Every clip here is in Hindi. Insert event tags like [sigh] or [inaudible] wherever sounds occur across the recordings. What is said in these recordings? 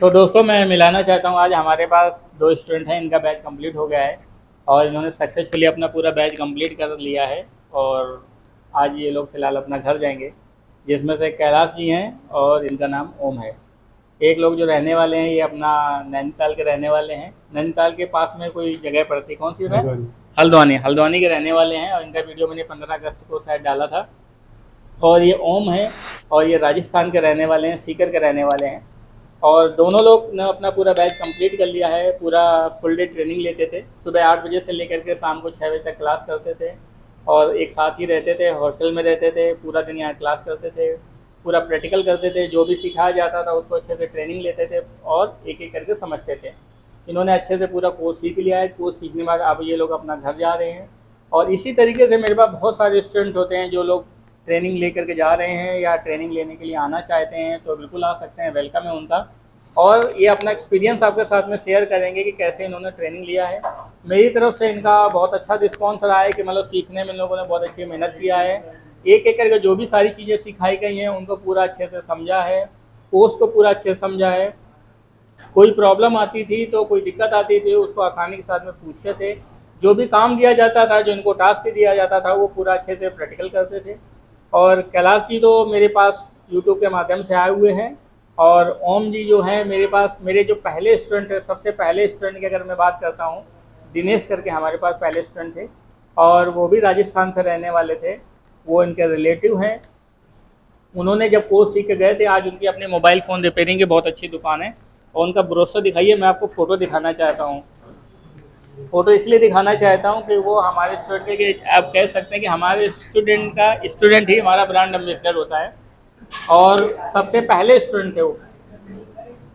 तो दोस्तों मैं मिलाना चाहता हूँ। आज हमारे पास दो स्टूडेंट हैं इनका बैच कंप्लीट हो गया है और इन्होंने सक्सेसफुली अपना पूरा बैच कंप्लीट कर लिया है और आज ये लोग फ़िलहाल अपना घर जाएँगे जिसमें से कैलाश जी हैं और इनका नाम ओम है। एक लोग जो रहने वाले हैं ये अपना नैनीताल के रहने वाले हैं। नैनीताल के पास में कोई जगह पड़ती है? कौन सी है हल्द्वानी। हल्द्वानी। के रहने वाले हैं और इनका वीडियो मैंने पंद्रह अगस्त को शायद डाला था। और ये ओम है और ये राजस्थान के रहने वाले हैं सीकर के रहने वाले हैं। और दोनों लोग ने अपना पूरा बैच कंप्लीट कर लिया है, पूरा फुल डे ट्रेनिंग लेते थे। सुबह आठ बजे से लेकर के शाम को छः बजे तक क्लास करते थे और एक साथ ही रहते थे हॉस्टल में रहते थे, पूरा दिन यहाँ क्लास करते थे, पूरा प्रैक्टिकल करते थे, जो भी सिखाया जाता था उसको अच्छे से ट्रेनिंग लेते थे और एक एक करके समझते थे। इन्होंने अच्छे से पूरा कोर्स सीख लिया है कोर्स सीखने के बाद अब ये लोग अपना घर जा रहे हैं और इसी तरीके से मेरे पास बहुत सारे स्टूडेंट होते हैं जो लोग ट्रेनिंग लेकर के जा रहे हैं या ट्रेनिंग लेने के लिए आना चाहते हैं तो बिल्कुल आ सकते हैं वेलकम है उनका। और ये अपना एक्सपीरियंस आपके साथ में शेयर करेंगे कि कैसे इन्होंने ट्रेनिंग लिया है। मेरी तरफ़ से इनका बहुत अच्छा रिस्पॉन्स रहा है कि मतलब सीखने में लोगों ने बहुत अच्छी मेहनत किया है। एक एक करके जो भी सारी चीज़ें सिखाई गई हैं, उनको पूरा अच्छे से समझा है। कोर्स को पूरा अच्छे से समझा है। कोई प्रॉब्लम आती थी तो कोई दिक्कत आती थी, उसको आसानी के साथ में पूछते थे। जो भी काम दिया जाता था, जो इनको टास्क दिया जाता था, वो पूरा अच्छे से प्रैक्टिकल करते थे। और कैलाश जी तो मेरे पास यूट्यूब के माध्यम से आए हुए हैं। और ओम जी जो हैं, मेरे पास, मेरे जो पहले स्टूडेंट है, सबसे पहले स्टूडेंट की अगर मैं बात करता हूँ, दिनेश करके हमारे पास पहले स्टूडेंट थे और वो भी राजस्थान से रहने वाले थे। वो इनके रिलेटिव हैं। उन्होंने जब कोर्स सीख के गए थे, आज उनकी अपने मोबाइल फ़ोन रिपेयरिंग की बहुत अच्छी दुकान है और उनका भरोसा दिखाइए, मैं आपको फ़ोटो दिखाना चाहता हूँ। फ़ोटो इसलिए दिखाना चाहता हूँ कि वो हमारे स्टूडेंट के, आप कह सकते हैं कि हमारे स्टूडेंट का स्टूडेंट ही हमारा ब्रांड एम्बेसडर होता है। और सबसे पहले स्टूडेंट थे वो।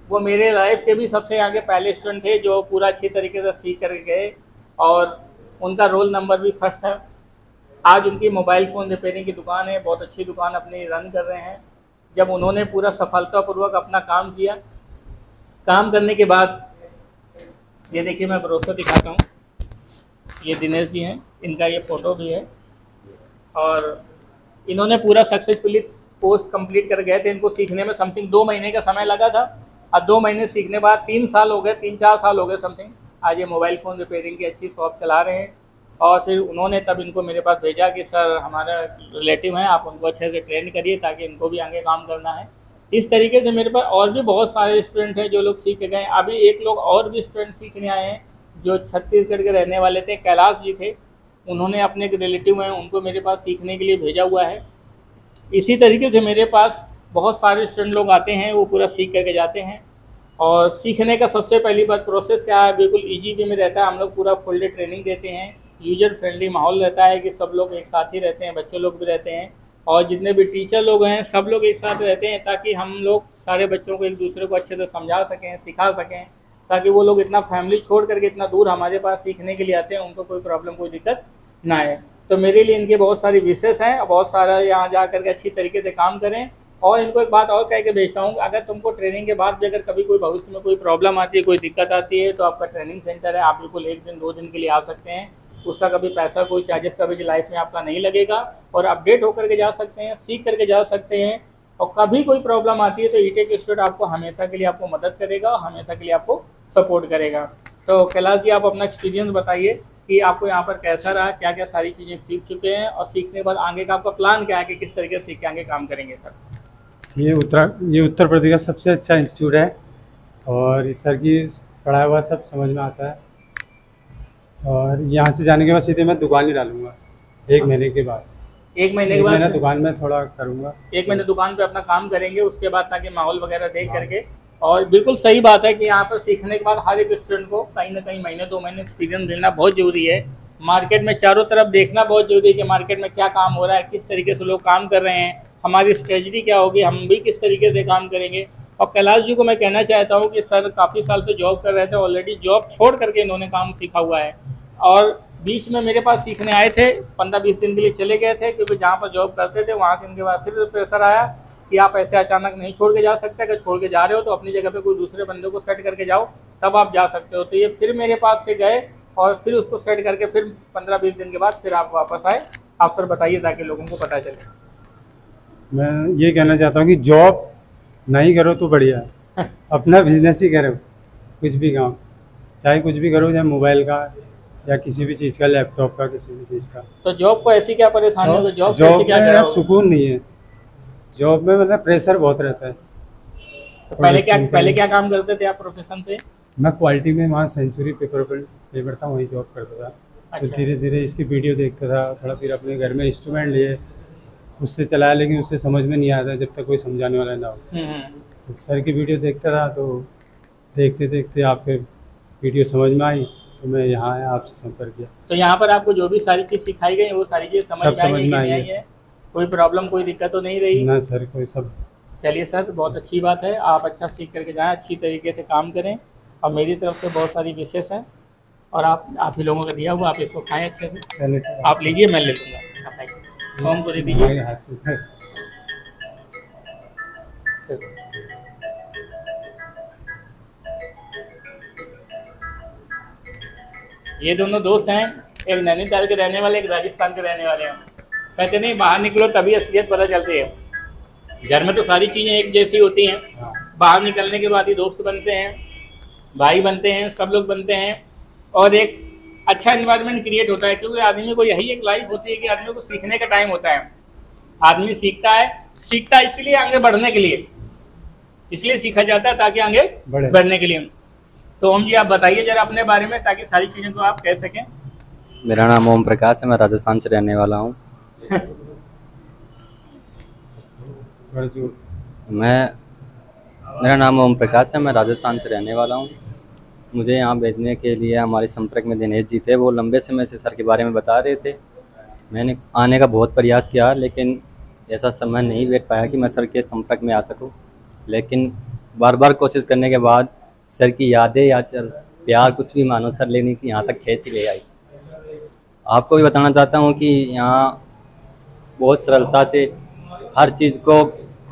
वो मेरे लाइफ के भी सबसे आगे पहले स्टूडेंट थे, जो पूरा अच्छी तरीके से सीख कर गए और उनका रोल नंबर भी फ़र्स्ट है आज उनकी मोबाइल फ़ोन रिपेयरिंग की दुकान है, बहुत अच्छी दुकान अपनी रन कर रहे हैं। जब उन्होंने पूरा सफलतापूर्वक अपना काम किया, काम करने के बाद, ये देखिए मैं भरोसा दिखाता हूँ। ये दिनेश जी हैं, इनका ये फ़ोटो भी है और इन्होंने पूरा सक्सेसफुली कोर्स कंप्लीट कर गए थे, इनको सीखने में समथिंग दो महीने का समय लगा था। और दो महीने सीखने बाद तीन साल हो गए, तीन चार साल हो गए समथिंग आज ये मोबाइल फ़ोन रिपेयरिंग की अच्छी शॉप चला रहे हैं। और फिर उन्होंने तब इनको मेरे पास भेजा कि, सर, हमारा रिलेटिव हैं, आप उनको अच्छे से ट्रेन करिए ताकि इनको भी आगे काम करना है। इस तरीके से मेरे पास और भी बहुत सारे स्टूडेंट हैं जो लोग सीख गए। अभी एक लोग और भी स्टूडेंट सीखने आए हैं, जो छत्तीसगढ़ के रहने वाले थे, कैलाश जी थे। उन्होंने अपने एक रिलेटिव हैं, उनको मेरे पास सीखने के लिए भेजा हुआ है। इसी तरीके से मेरे पास बहुत सारे स्टूडेंट लोग आते हैं, वो पूरा सीख करके जाते हैं। और सीखने का सबसे पहली बात प्रोसेस क्या है, बिल्कुल ईजी वे में रहता है। हम लोग पूरा फुल डे ट्रेनिंग देते हैं। यूज़र फ्रेंडली माहौल रहता है कि सब लोग एक साथ ही रहते हैं, बच्चे लोग भी रहते हैं। और जितने भी टीचर लोग हैं, सब लोग एक साथ रहते हैं ताकि हम लोग सारे बच्चों को एक दूसरे को अच्छे से समझा सकें, सिखा सकें, ताकि वो लोग इतना फैमिली छोड़ करके इतना दूर हमारे पास सीखने के लिए आते हैं, उनको कोई प्रॉब्लम कोई दिक्कत ना आए। तो मेरे लिए इनके बहुत सारी विशेष हैं, बहुत सारा यहाँ जा करके अच्छी तरीके से काम करें। और इनको एक बात और कह के भेजता हूँ, अगर तुमको ट्रेनिंग के बाद भी अगर कभी कोई भविष्य में कोई प्रॉब्लम आती है, कोई दिक्कत आती है तो आपका ट्रेनिंग सेंटर है, आप बिल्कुल एक दिन, दो दिन के लिए आ सकते हैं। उसका कभी पैसा, कोई चार्जेस कभी लाइफ में आपका नहीं लगेगा और अपडेट होकर के जा सकते हैं, सीख करके जा सकते हैं। और कभी कोई प्रॉब्लम आती है तो ई टेक स्टूडेंट आपको हमेशा के लिए आपको मदद करेगा और हमेशा के लिए आपको सपोर्ट करेगा। तो कैलाश जी, आप अपना एक्सपीरियंस बताइए। कि आपको यहाँ पर कैसा रहा क्या क्या सारी चीज़ें सीख चुके हैं और सीखने के बाद आगे का आपका प्लान क्या है कि किस तरीके से सीख के आगे काम करेंगे सर? ये उत्तर ये उत्तर प्रदेश का सबसे अच्छा इंस्टीट्यूट है और इस सर की पढ़ाया हुआ सब समझ में आता है। और यहाँ से जाने के बाद सीधे मैं दुकान ही डालूँगा एक महीने के बाद। एक महीने के बाद दुकान में थोड़ा करूँगा। एक महीने दुकान पे अपना काम करेंगे उसके बाद ताकि माहौल वगैरह देख करके और बिल्कुल सही बात है कि यहाँ पर सीखने के बाद हर एक स्टूडेंट को कहीं ना कहीं महीने, दो महीने एक्सपीरियंस लेना बहुत ज़रूरी है। मार्केट में चारों तरफ़ देखना बहुत ज़रूरी है कि मार्केट में क्या काम हो रहा है, किस तरीके से लोग काम कर रहे हैं, हमारी स्ट्रेटजी क्या होगी, हम भी किस तरीके से काम करेंगे। और कैलाश जी को मैं कहना चाहता हूँ कि सर काफ़ी साल से जॉब कर रहे थे ऑलरेडी जॉब छोड़ करके इन्होंने काम सीखा हुआ है। और बीच में मेरे पास सीखने आए थे, पंद्रह बीस दिन के लिए चले गए थे, क्योंकि जहाँ पर जॉब करते थे, वहाँ से इनके बाद फिर प्रेशर आया। कि आप ऐसे अचानक नहीं छोड़ के जा सकते अगर छोड़ के जा रहे हो तो अपनी जगह पे कोई दूसरे बंदे को सेट करके जाओ तब आप जा सकते हो। तो ये फिर मेरे पास से गए और फिर उसको सेट करके फिर पंद्रह बीस दिन के बाद फिर आप वापस आए। आप सर बताइए ताकि लोगों को पता चले। मैं ये कहना चाहता हूँ कि जॉब नहीं करो तो बढ़िया है। [laughs] अपना बिज़नेस ही करो कुछ भी काम। चाहे कुछ भी करो चाहे मोबाइल का या किसी भी चीज़ का लैपटॉप का किसी भी चीज़ का। तो जॉब को ऐसी क्या परेशानी हो? जॉब जॉब में? सुकून नहीं है। जॉब में मतलब प्रेशर बहुत रहता है। तो पहले क्या पहले क्या काम करते थे आप प्रोफेशन से? मैं क्वालिटी में वहाँ सेंचुरी पेपर पर पेपर था वहीं जॉब करता था। अच्छा। तो। धीरे धीरे इसकी वीडियो देखता था थोड़ा फिर अपने घर में इंस्ट्रूमेंट लिए। उससे चलाया लेकिन उससे समझ में नहीं आता जब तक कोई समझाने वाला ना हो। हम्म, हम्म। तो सर की वीडियो देखता था तो देखते देखते आपके वीडियो समझ में आई तो मैं यहाँ आया आपसे संपर्क किया। तो यहाँ पर आपको जो भी सारी चीज़ सिखाई गई वो सारी चीज़ समझ में आई है? कोई प्रॉब्लम कोई दिक्कत तो नहीं रही? ना सर कोई सब चलिए सर बहुत अच्छी बात है। आप अच्छा सीख करके जाएँ अच्छी तरीके से काम करें। और मेरी तरफ़ से बहुत सारी विशेष हैं। और आप आप ही लोगों का दिया हुआ आप इसको खाएँ अच्छे से। आप लीजिए मैं ले लूँगा। होम को। दे दीजिए ये दोनों दोस्त हैं। एक नैनीताल के रहने वाले एक राजस्थान के रहने वाले हैं। कहते नहीं बाहर निकलो तभी असलियत पता चलती है। घर में तो सारी चीज़ें एक जैसी होती हैं। हाँ। बाहर निकलने के बाद ही दोस्त बनते हैं भाई बनते हैं सब लोग बनते हैं। और एक अच्छा इन्वायरमेंट क्रिएट होता है क्योंकि आदमी को यही एक लाइफ होती है कि आदमी को सीखने का टाइम होता है। आदमी सीखता है सीखता है इसलिए आगे बढ़ने के लिए। इसलिए सीखा जाता है ताकि आगे बढ़ने के लिए। तो ओम जी आप बताइए जरा अपने बारे में ताकि सारी चीज़ें को आप कह सकें। मेरा नाम ओम प्रकाश है मैं राजस्थान से रहने वाला हूँ। मैं, मेरा नाम ओम प्रकाश है, मैं राजस्थान से रहने वाला हूँ। मुझे यहाँ भेजने के लिए हमारे संपर्क में दिनेश जी थे, वो लंबे समय से सर के बारे में बता रहे थे। मैंने आने का बहुत प्रयास किया, लेकिन ऐसा समय नहीं बैठ पाया कि मैं सर के संपर्क में आ सकूँ। लेकिन बार बार कोशिश करने के बाद सर की यादें या चल प्यार कुछ भी मानो सर लेने की यहाँ तक खींच ले आई। आपको भी बताना चाहता हूँ कि यहाँ बहुत सरलता से हर चीज़ को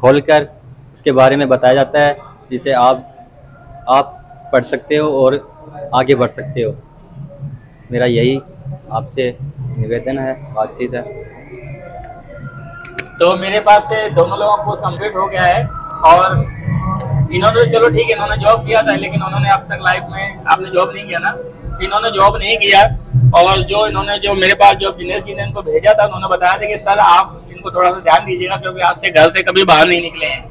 खोलकर उसके बारे में बताया जाता है, जिसे आप आप पढ़ सकते हो और आगे बढ़ सकते हो। मेरा यही आपसे निवेदन है, बातचीत है। तो मेरे पास से दोनों लोगों को कंप्लीट हो गया है और इन्होंने, चलो ठीक है, इन्होंने जॉब किया था, लेकिन उन्होंने अब तक लाइफ में आपने जॉब नहीं किया ना। इन्होंने जॉब नहीं किया और जो इन्होंने जो मेरे पास जो दिनेश जी ने इनको भेजा था, उन्होंने बताया था कि, सर, आप इनको थोड़ा सा ध्यान दीजिएगा, क्योंकि आज से घर से कभी बाहर नहीं निकले हैं।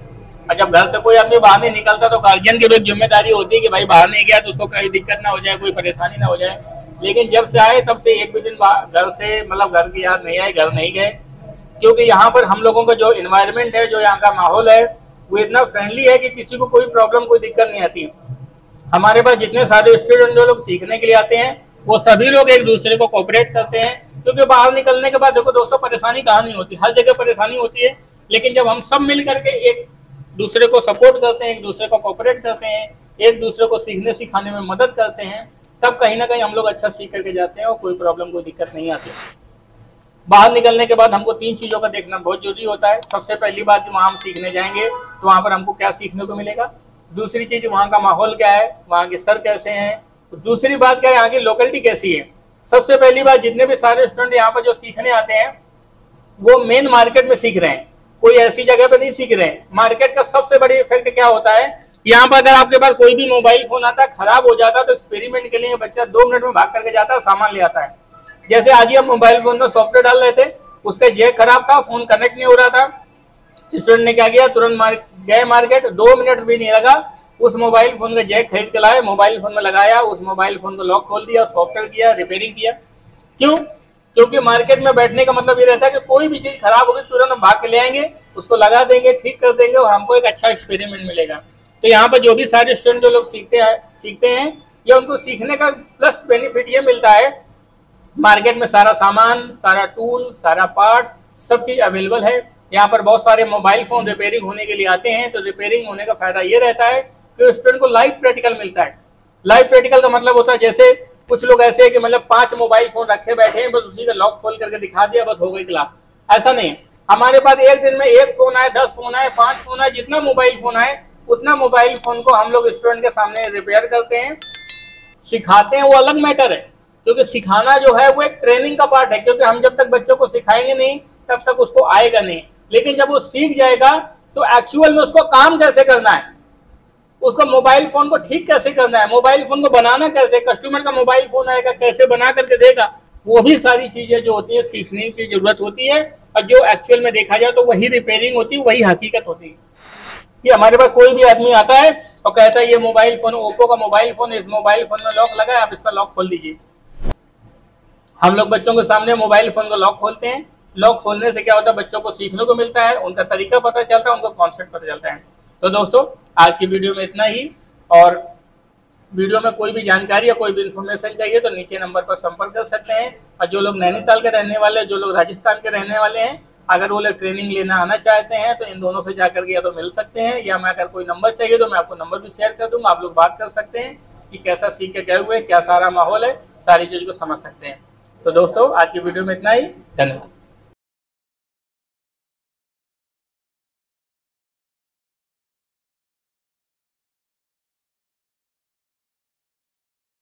और जब घर से कोई आदमी बाहर नहीं निकलता तो गार्जियन की भी ज़िम्मेदारी होती है कि भाई बाहर नहीं गया तो उसको कोई दिक्कत ना हो जाए, कोई परेशानी ना हो जाए। लेकिन जब से आए, तब से एक भी दिन घर से मतलब घर की याद नहीं आई, घर नहीं गए। क्योंकि यहाँ पर हम लोगों का जो इन्वायरमेंट है, जो यहाँ का माहौल है, वो इतना फ्रेंडली है कि किसी को कोई प्रॉब्लम कोई दिक्कत नहीं आती। हमारे पास जितने सारे स्टूडेंट जो लोग सीखने के लिए आते हैं। वो सभी लोग एक दूसरे को कोऑपरेट करते हैं, क्योंकि बाहर निकलने के बाद देखो दोस्तों, परेशानी कहाँ नहीं होती। हर जगह परेशानी होती है, लेकिन जब हम सब मिल करके एक दूसरे को सपोर्ट करते हैं, एक दूसरे को कोऑपरेट करते हैं, एक दूसरे को सीखने सिखाने में मदद करते हैं, तब कहीं ना कहीं हम लोग अच्छा सीख करके जाते हैं और कोई प्रॉब्लम कोई दिक्कत नहीं आती। बाहर निकलने के बाद हमको तीन चीज़ों का देखना बहुत ज़रूरी होता है। सबसे पहली बात जो वहाँ हम सीखने जाएँगे तो वहाँ पर हमको क्या सीखने को मिलेगा? दूसरी चीज़, वहाँ का माहौल क्या है? वहाँ के सर कैसे हैं? दूसरी बात क्या है, यहाँ की लोकेलिटी कैसी है? सबसे पहली बात, जितने भी सारे स्टूडेंट यहाँ पर जो सीखने आते हैं, वो मेन मार्केट में सीख रहे हैं। कोई ऐसी जगह पे नहीं सीख रहे हैं। मार्केट का सबसे बड़ी इफ़ेक्ट क्या होता है? यहाँ पर अगर आपके पास कोई भी मोबाइल फ़ोन आता, खराब हो जाता तो एक्सपेरिमेंट के लिए बच्चा दो मिनट में भाग करके जाता है सामान ले आता है। जैसे आज ही हम मोबाइल फ़ोन में सॉफ्टवेयर डाल रहे थे, उसका जैक खराब था फ़ोन कनेक्ट नहीं हो रहा था। स्टूडेंट ने क्या किया, तुरंत मार, गए मार्केट दो मिनट भी नहीं लगा। उस मोबाइल फ़ोन का जैक खरीद के लाए, मोबाइल फ़ोन में लगाया, उस मोबाइल फ़ोन को लॉक खोल दिया सॉफ्टवेयर किया रिपेयरिंग किया। क्यों? क्योंकि मार्केट में बैठने का मतलब ये रहता है कि कोई भी चीज़ खराब होगी, तुरंत हम भाग के ले आएँगे, उसको लगा देंगे, ठीक कर देंगे और हमको एक अच्छा एक्सपेरिमेंट मिलेगा। तो यहाँ पर जो भी सारे स्टूडेंट जो लोग सीखते हैं सीखते हैं, या उनको सीखने का प्लस बेनिफिट ये मिलता है मार्केट में सारा सामान, सारा टूल सारा पार्ट सब चीज़ अवेलेबल है। यहाँ पर बहुत सारे मोबाइल फ़ोन रिपेयरिंग होने के लिए आते हैं तो रिपेयरिंग होने का फ़ायदा ये रहता है कि स्टूडेंट को लाइव प्रैक्टिकल मिलता है। लाइव प्रैक्टिकल का मतलब होता है जैसे कुछ लोग ऐसे हैं कि मतलब पाँच मोबाइल फ़ोन रखे बैठे हैं, बस उसी का लॉक खोल करके दिखा दिया, बस हो गई क्लास ऐसा नहीं हमारे पास एक दिन में एक फ़ोन आए, दस फ़ोन आए, पाँच फ़ोन आए, जितना मोबाइल फ़ोन आए, उतना मोबाइल फ़ोन को हम लोग स्टूडेंट के सामने रिपेयर करते हैं। सिखाते हैं, वो अलग मैटर है। क्योंकि सिखाना जो है, वो एक ट्रेनिंग का पार्ट है। क्योंकि हम जब तक बच्चों को सिखाएँगे नहीं, तब तक उसको आएगा नहीं। लेकिन जब वो सीख जाएगा तो एक्चुअल में उसको काम कैसे करना है? उसको मोबाइल फ़ोन को ठीक कैसे करना है? मोबाइल फ़ोन को बनाना कैसे कस्टमर का मोबाइल फ़ोन आएगा, कैसे बना करके देगा? वो भी सारी चीज़ें जो होती है, सीखने की ज़रूरत होती है। और जो एक्चुअल में देखा जाए तो वही रिपेयरिंग होती है, वही हकीकत होती है। कि हमारे पास कोई भी आदमी आता है और कहता है, ये मोबाइल फ़ोन, ओप्पो का मोबाइल फ़ोन इस मोबाइल फ़ोन में लॉक लगा है आप इसका लॉक खोल दीजिए। हम लोग बच्चों के सामने मोबाइल फ़ोन को लॉक खोलते हैं। लॉक खोलने से क्या होता है? बच्चों को सीखने को मिलता है, उनका तरीका पता चलता है, उनको कॉन्सेप्ट पता चलता है। तो दोस्तों, आज की वीडियो में इतना ही। और वीडियो में कोई भी जानकारी या कोई भी इन्फॉर्मेशन चाहिए तो नीचे नंबर पर संपर्क कर सकते हैं। और जो लोग नैनीताल के रहने वाले जो लोग राजस्थान के रहने वाले हैं, अगर वो लोग ट्रेनिंग लेना आना चाहते हैं तो इन दोनों से जाकर के या तो मिल सकते हैं, या मैं अगर कोई नंबर चाहिए तो मैं आपको नंबर भी शेयर कर दूँगा। आप लोग बात कर सकते हैं कि कैसा सीख के गए हुए क्या सारा माहौल है, सारी चीज़ को समझ सकते हैं। तो दोस्तों, आज की वीडियो में इतना ही। धन्यवाद।